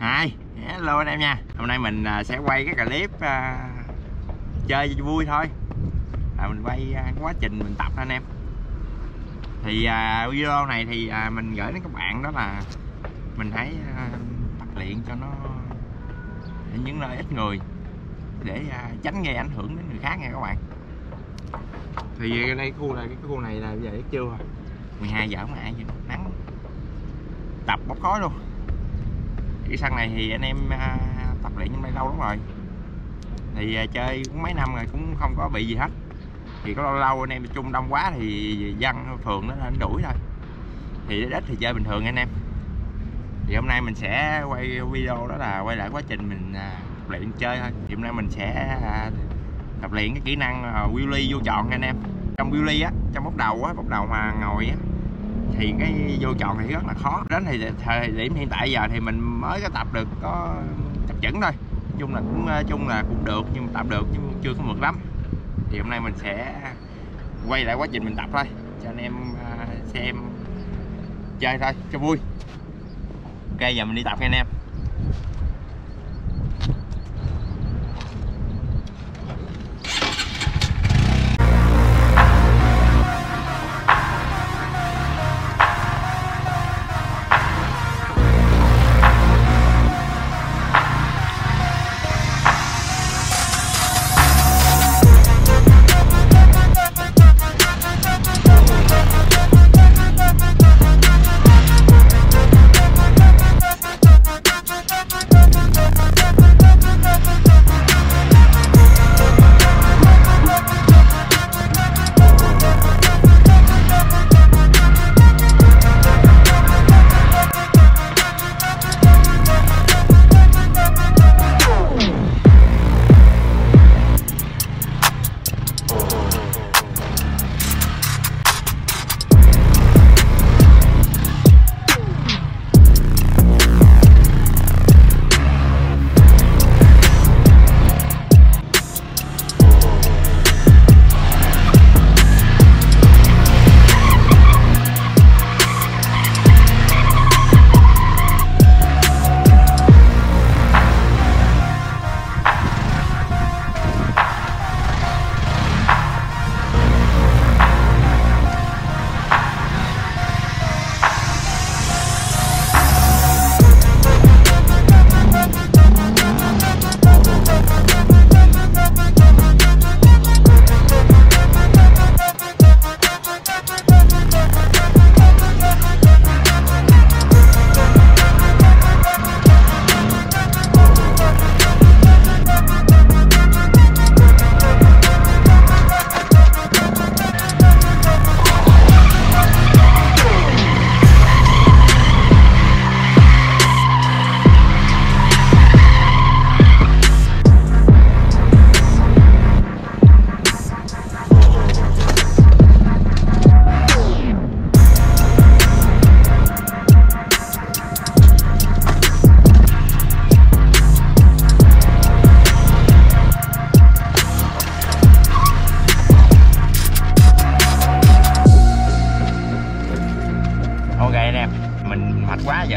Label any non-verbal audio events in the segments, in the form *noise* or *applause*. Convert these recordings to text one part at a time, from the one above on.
Hai, hello anh em nha. Hôm nay mình à, sẽ quay cái clip uh, chơi cho vui thôi. À, Mình quay uh, quá trình mình tập anh em. Thì uh, video này thì uh, mình gửi đến các bạn đó là Mình thấy uh, tập luyện cho nó những nơi ít người Để uh, tránh gây ảnh hưởng đến người khác nha các bạn. Thì cái đây khu này cái khu này là giờ chưa 12 giờ mà ai nắng. Tập bốc khói luôn cái sân này thì anh em à, tập luyện trong đây lâu lắm rồi. Thì à, chơi cũng mấy năm rồi cũng không có bị gì hết. Thì có lâu lâu anh em chung đông quá thì dân phường nó lên đuổi thôi. Thì ít thì chơi bình thường anh em. Thì hôm nay mình sẽ quay video đó là quay lại quá trình mình à, tập luyện chơi thôi. Thì hôm nay mình sẽ à, tập luyện cái kỹ năng à, wheelie vô chọn anh em. Trong wheelie á trong bốc đầu á bốc đầu mà ngồi á thì cái vô chọn thì rất là khó. Đến thì thời điểm hiện tại giờ thì mình mới có tập được, có tập chuẩn thôi. Chung là cũng chung là cũng được, nhưng mà tập được nhưng chưa có mượt lắm. Thì hôm nay mình sẽ quay lại quá trình mình tập thôi, cho anh em à, xem chơi thôi, cho vui. Ok, giờ mình đi tập nha anh em.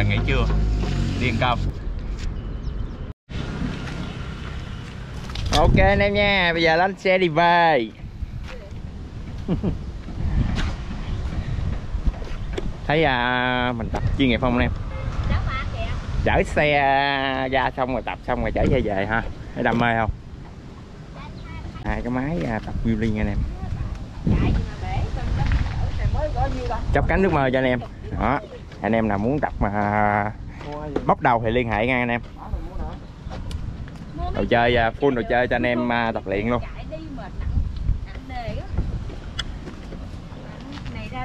Mệt nghỉ trưa điền công ok anh em nha. Bây giờ lên xe đi về. *laughs* Thấy à, mình tập chuyên nghiệp không anh em? Chở xe ra xong rồi tập xong rồi chở xe về ha. Thấy đam mê không? Hai cái máy à, tập wheeling anh em. Chắp cánh nước mơ cho anh em. Đó anh em nào muốn tập mà à, bóc đầu thì liên hệ nha anh em. Đồ chơi à, full đồ chơi cho anh em à, tập luyện luôn.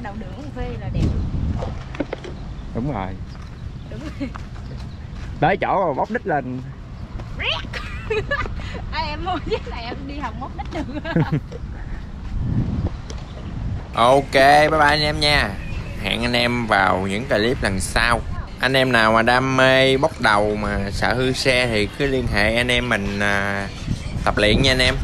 Đầu đường phê là đẹp đúng rồi. Đúng rồi tới chỗ mà bóc đít lên. À, em mua chiếc này em đi học mốt được ok bye bye anh em nha hẹn anh em vào những clip lần sau. Anh em nào mà đam mê bốc đầu mà sợ hư xe thì cứ liên hệ anh em mình à, tập luyện nha anh em.